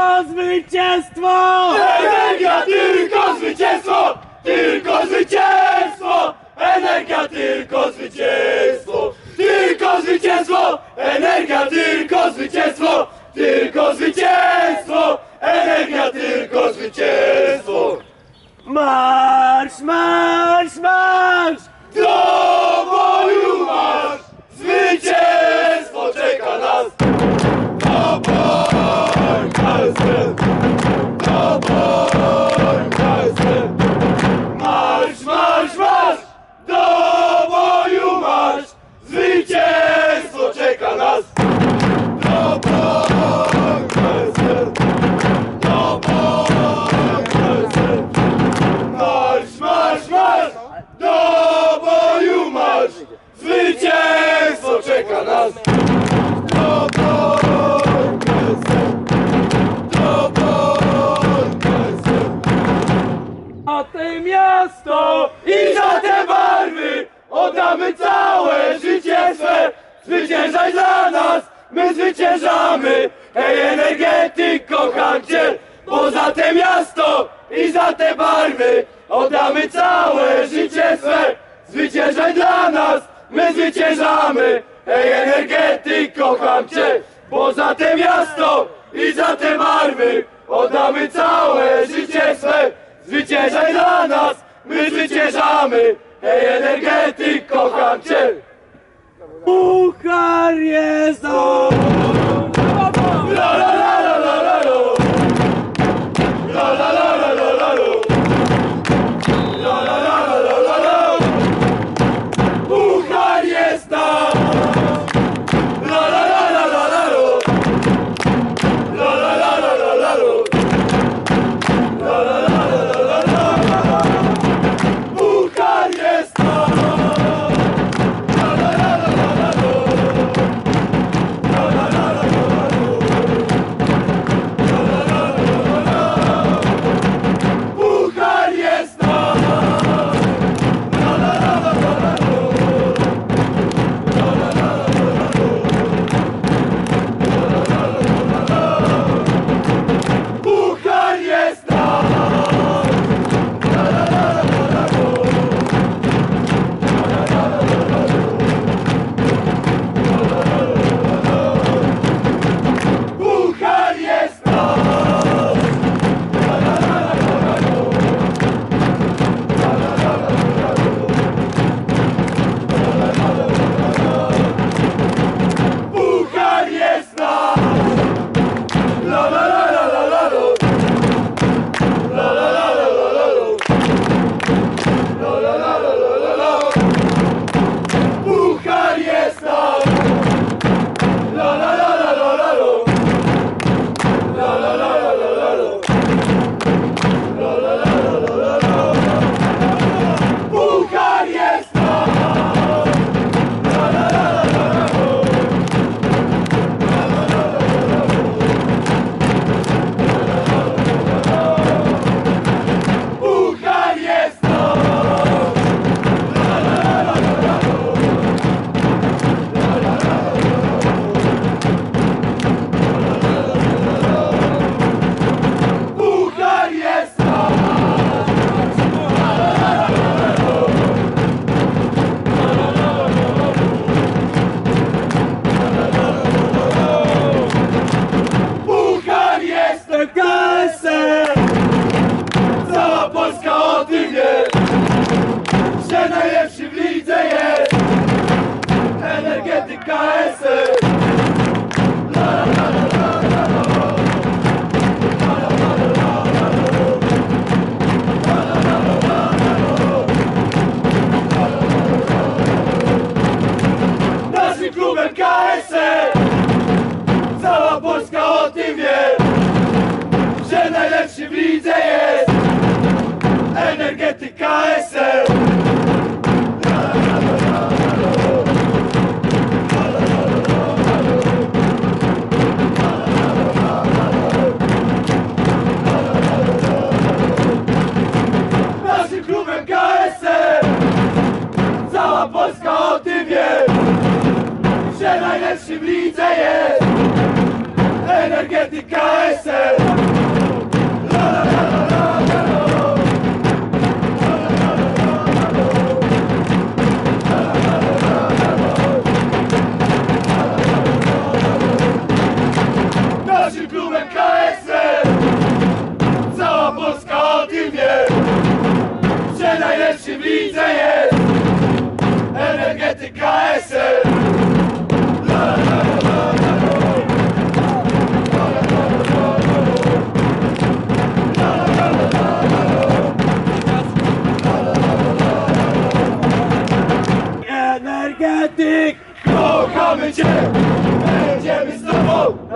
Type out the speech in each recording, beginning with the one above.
tylko zwycięstwo! Energia tylko zwycięstwo! Tylko zwycięstwo! Energia tylko zwycięstwo! Tylko zwycięstwo! Energia tylko zwycięstwo! Tylko zwycięstwo! Energia tylko zwycięstwo! Marsz, marsz, marsz! miasto i za te barwy oddamy całe życie swe. Zwyciężaj dla nas, my zwyciężamy. Hej energetyk, kocham cię, bo za te miasto i za te barwy oddamy całe życie swe. Zwyciężaj dla nas, my zwyciężamy. Hej energetyk, kocham cię, bo za te miasto i za te barwy oddamy całe życie swe. Zwyciężaj dla nas! my zwyciężamy! Ej, energetyk, kocham cię! Puchar MKS-em Cała Polska o tym wie Że najlepszy w lidze jest Energetyk KSM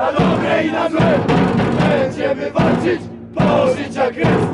na dobre i na złe Będziemy walczyć po życia kres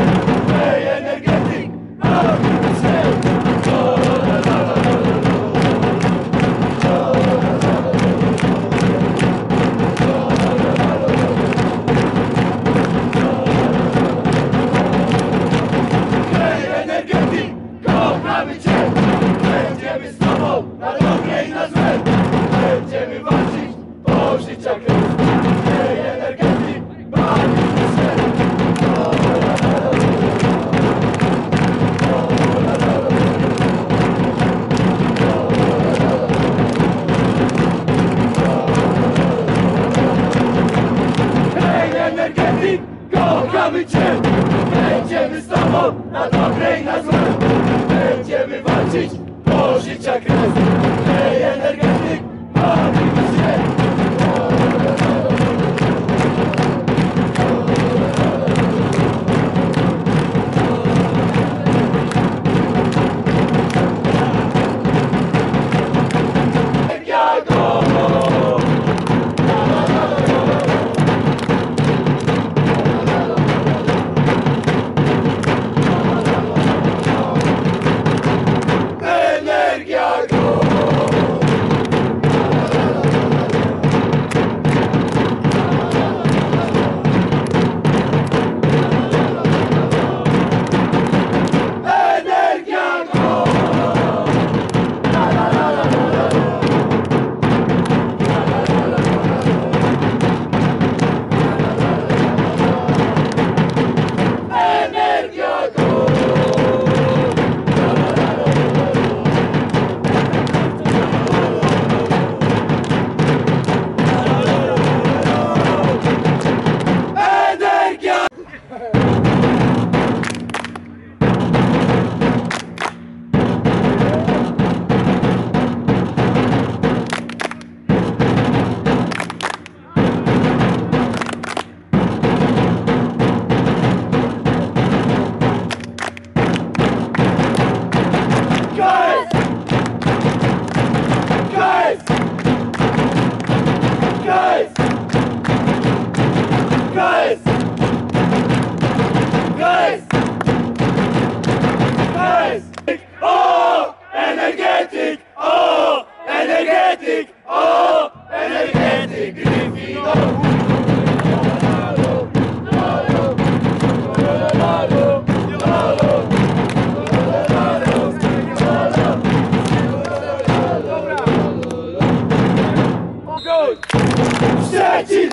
Szczecin!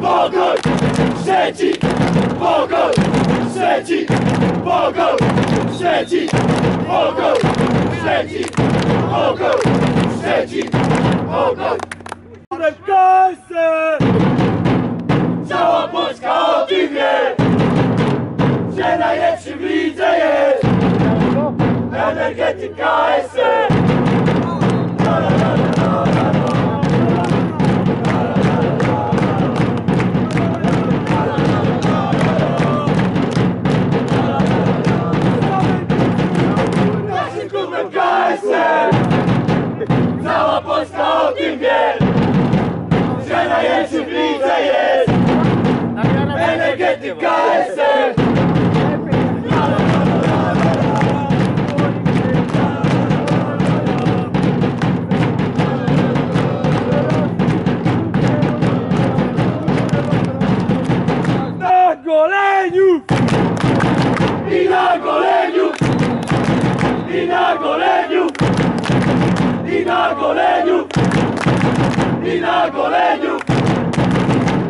Pogoń! Szczecin! Pogoń! Szczecin! Pogoń! Szczecin! Pogoń! Szczecin! Pogoń! Na goleniu I na goleniu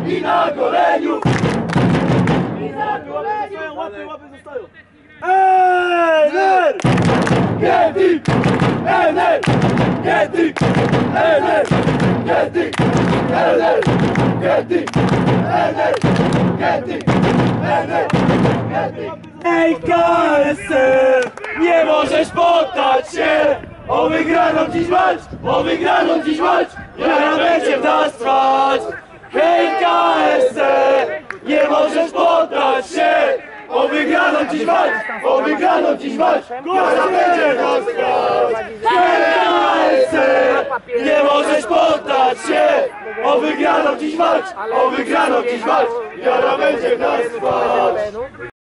I na goleniu I na goleniu Łapy, łapy zostają. Ener! Getyk! Ener! Getyk! Ener! Getyk! Ener! Getyk! Ener! Getyk! Ener! Getyk! Ej, KSM! Nie możesz poddać się! O wygraną dziś walcz! O wygraną dziś walcz! Wiara będzie w nas trwać! Hej KSE! Nie możesz poddać się! O wygraną dziś walcz! O wygraną dziś walcz! Wiara będzie w nas trwać! Hej KSE! Nie możesz poddać się! O wygraną dziś walcz, o wygraną dziś walcz, wiara będzie w nas trwać.